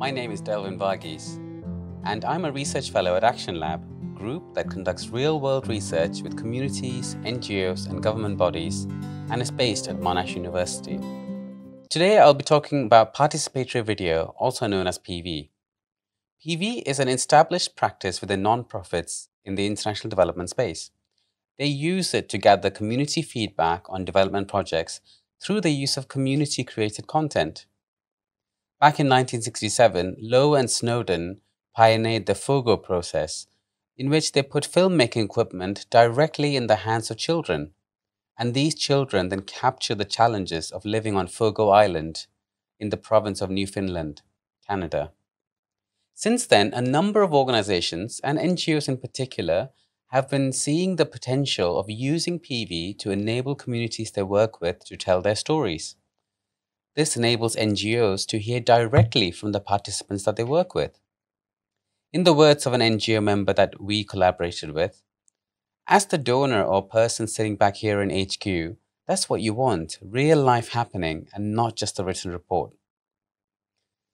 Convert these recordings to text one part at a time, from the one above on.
My name is Delvin Varghese, and I'm a research fellow at Action Lab, group that conducts real-world research with communities, NGOs, and government bodies, and is based at Monash University. Today, I'll be talking about participatory video, also known as PV. PV is an established practice within nonprofits in the international development space. They use it to gather community feedback on development projects through the use of community-created content. Back in 1967, Low and Snowden pioneered the FOGO process, in which they put filmmaking equipment directly in the hands of children, and these children then capture the challenges of living on Fogo Island in the province of Newfoundland, Canada. Since then, a number of organizations, and NGOs in particular, have been seeing the potential of using PV to enable communities they work with to tell their stories. This enables NGOs to hear directly from the participants that they work with. In the words of an NGO member that we collaborated with, as the donor or person sitting back here in HQ, that's what you want, real life happening and not just a written report.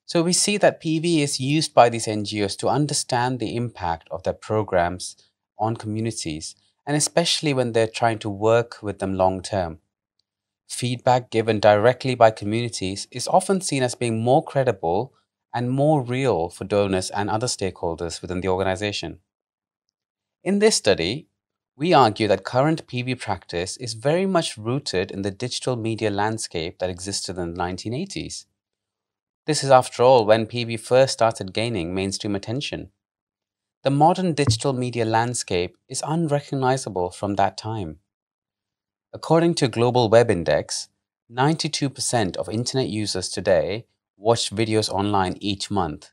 So we see that PV is used by these NGOs to understand the impact of their programs on communities, and especially when they're trying to work with them long term. Feedback given directly by communities is often seen as being more credible and more real for donors and other stakeholders within the organization. In this study, we argue that current PV practice is very much rooted in the digital media landscape that existed in the 1980s. This is, after all, when PV first started gaining mainstream attention. The modern digital media landscape is unrecognizable from that time. According to Global Web Index, 92% of internet users today watch videos online each month,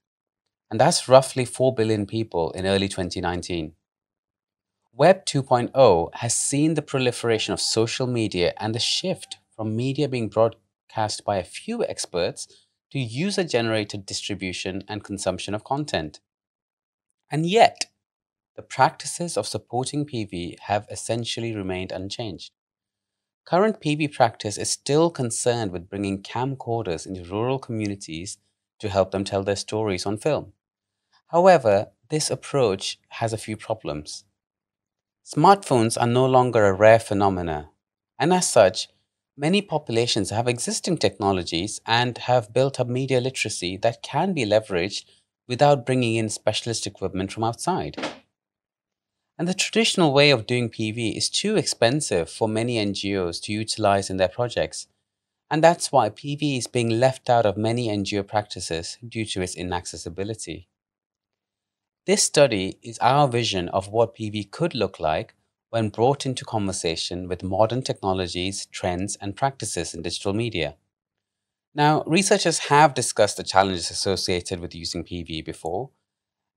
and that's roughly 4 billion people in early 2019. Web 2.0 has seen the proliferation of social media and the shift from media being broadcast by a few experts to user generated distribution and consumption of content. And yet, the practices of supporting PV have essentially remained unchanged. Current PV practice is still concerned with bringing camcorders into rural communities to help them tell their stories on film. However, this approach has a few problems. Smartphones are no longer a rare phenomena, and as such, many populations have existing technologies and have built up media literacy that can be leveraged without bringing in specialist equipment from outside. And the traditional way of doing PV is too expensive for many NGOs to utilize in their projects. And that's why PV is being left out of many NGO practices due to its inaccessibility. This study is our vision of what PV could look like when brought into conversation with modern technologies, trends, and practices in digital media. Now, researchers have discussed the challenges associated with using PV before,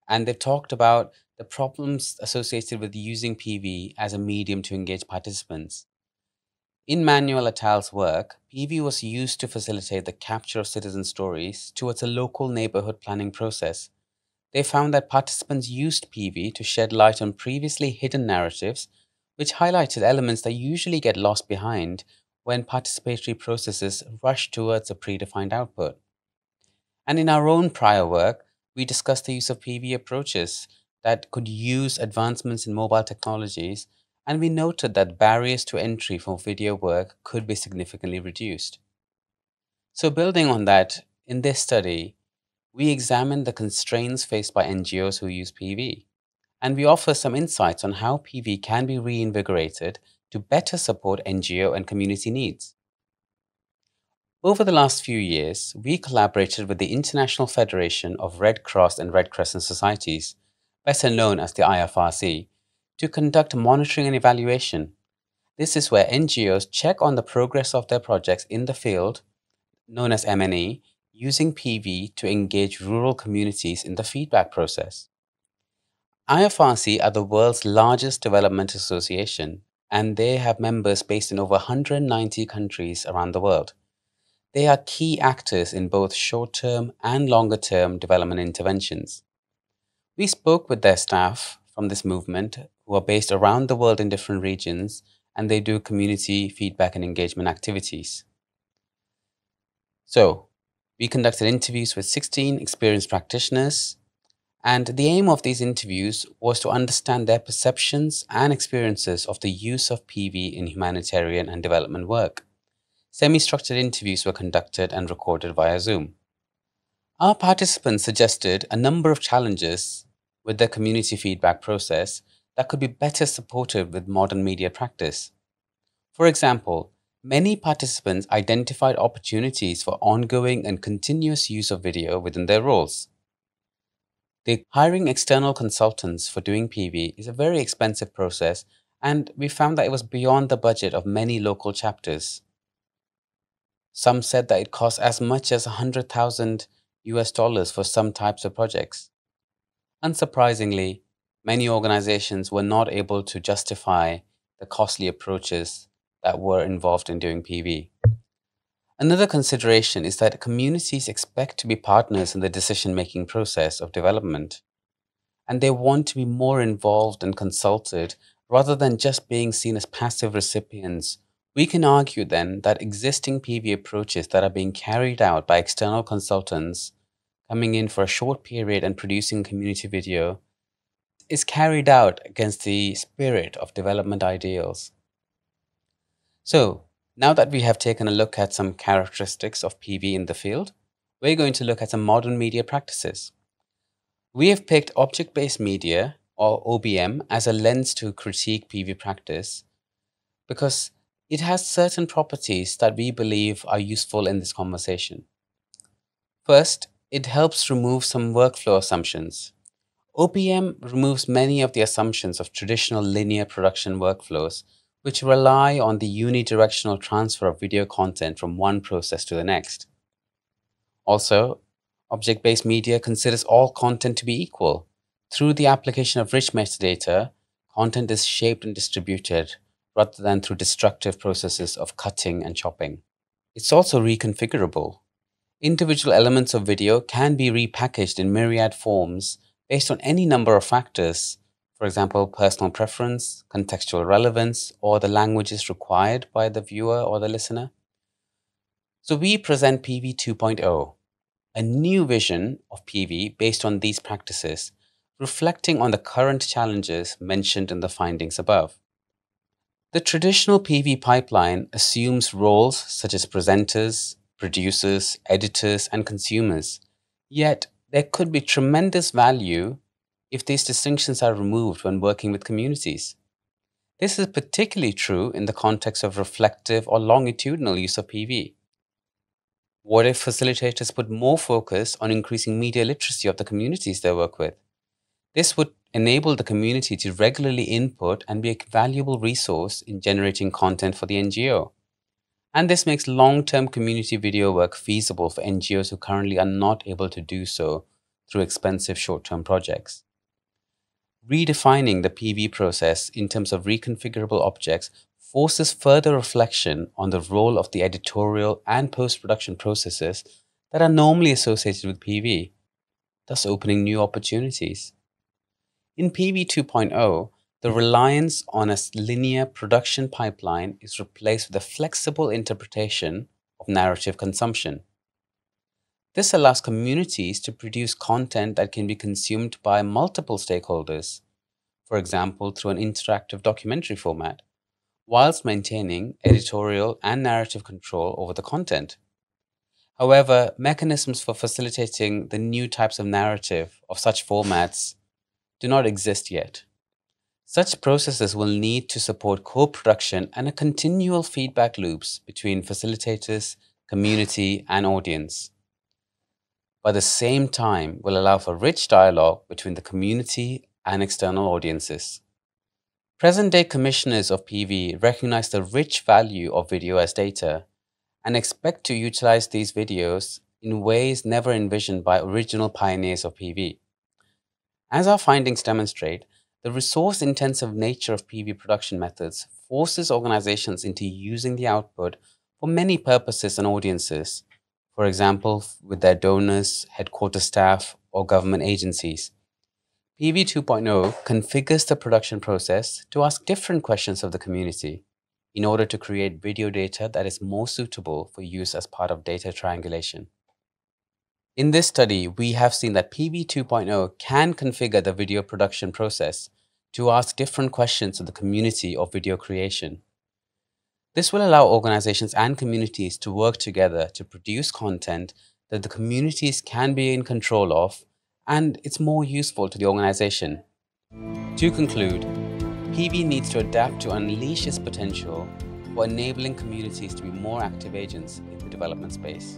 and they've talked about the problems associated with using PV as a medium to engage participants. In Manuel et al.'s work, PV was used to facilitate the capture of citizen stories towards a local neighborhood planning process. They found that participants used PV to shed light on previously hidden narratives, which highlighted elements that usually get lost behind when participatory processes rush towards a predefined output. And in our own prior work, we discussed the use of PV approaches that could use advancements in mobile technologies, and we noted that barriers to entry for video work could be significantly reduced. So, building on that, in this study, we examined the constraints faced by NGOs who use PV, and we offer some insights on how PV can be reinvigorated to better support NGO and community needs. Over the last few years, we collaborated with the International Federation of Red Cross and Red Crescent Societies better known as the IFRC, to conduct monitoring and evaluation. This is where NGOs check on the progress of their projects in the field, known as M&E, using PV to engage rural communities in the feedback process. IFRC are the world's largest development association, and they have members based in over 190 countries around the world. They are key actors in both short term and longer term development interventions. We spoke with their staff from this movement who are based around the world in different regions and they do community feedback and engagement activities. So, We conducted interviews with 16 experienced practitioners, and the aim of these interviews was to understand their perceptions and experiences of the use of PV in humanitarian and development work. Semi structured interviews were conducted and recorded via Zoom. Our participants suggested a number of challenges with the community feedback process that could be better supported with modern media practice. For example, Many participants identified opportunities for ongoing and continuous use of video within their roles. The hiring external consultants for doing PV is a very expensive process, and we found that it was beyond the budget of many local chapters. Some said that it cost as much as 100,000 US dollars for some types of projects. Unsurprisingly, many organizations were not able to justify the costly approaches that were involved in doing PV. Another consideration is that communities expect to be partners in the decision making process of development, and they want to be more involved and consulted rather than just being seen as passive recipients. We can argue then that existing PV approaches that are being carried out by external consultants coming in for a short period and producing community video is carried out against the spirit of development ideals. So now that we have taken a look at some characteristics of PV in the field, we're going to look at some modern media practices. We have picked object-based media or OBM as a lens to critique PV practice because it has certain properties that we believe are useful in this conversation. First, it helps remove some workflow assumptions. OBM removes many of the assumptions of traditional linear production workflows which rely on the unidirectional transfer of video content from one process to the next. Also, object-based media considers all content to be equal. Through the application of rich metadata, content is shaped and distributed rather than through destructive processes of cutting and chopping. It's also reconfigurable. Individual elements of video can be repackaged in myriad forms based on any number of factors for example, personal preference, contextual relevance, or the languages required by the viewer or the listener. So we present PV 2.0, a new vision of PV based on these practices, reflecting on the current challenges mentioned in the findings above. The traditional PV pipeline assumes roles such as presenters, producers, editors, and consumers. Yet, there could be tremendous value if these distinctions are removed when working with communities. This is particularly true in the context of reflective or longitudinal use of PV. What if facilitators put more focus on increasing media literacy of the communities they work with? This would enable the community to regularly input and be a valuable resource in generating content for the NGO. And this makes long term community video work feasible for NGOs who currently are not able to do so through expensive short term projects redefining the PV process in terms of reconfigurable objects forces further reflection on the role of the editorial and post-production processes that are normally associated with PV, thus opening new opportunities. In PV 2.0, the reliance on a linear production pipeline is replaced with a flexible interpretation of narrative consumption. This allows communities to produce content that can be consumed by multiple stakeholders, for example, through an interactive documentary format, whilst maintaining editorial and narrative control over the content. However, mechanisms for facilitating the new types of narrative of such formats do not exist yet. Such processes will need to support co-production and a continual feedback loops between facilitators, community, and audience by the same time will allow for rich dialogue between the community and external audiences. Present day commissioners of PV recognize the rich value of video as data and expect to utilize these videos in ways never envisioned by original pioneers of PV. As our findings demonstrate, the resource intensive nature of PV production methods forces organizations into using the output for many purposes and audiences, for example, with their donors, headquarter staff, or government agencies. PV 2.0 configures the production process to ask different questions of the community in order to create video data that is more suitable for use as part of data triangulation. In this study, we have seen that PV 2.0 can configure the video production process to ask different questions to the community of video creation. This will allow organizations and communities to work together to produce content that the communities can be in control of and it's more useful to the organization. To conclude, PV needs to adapt to unleash its potential for enabling communities to be more active agents in the development space.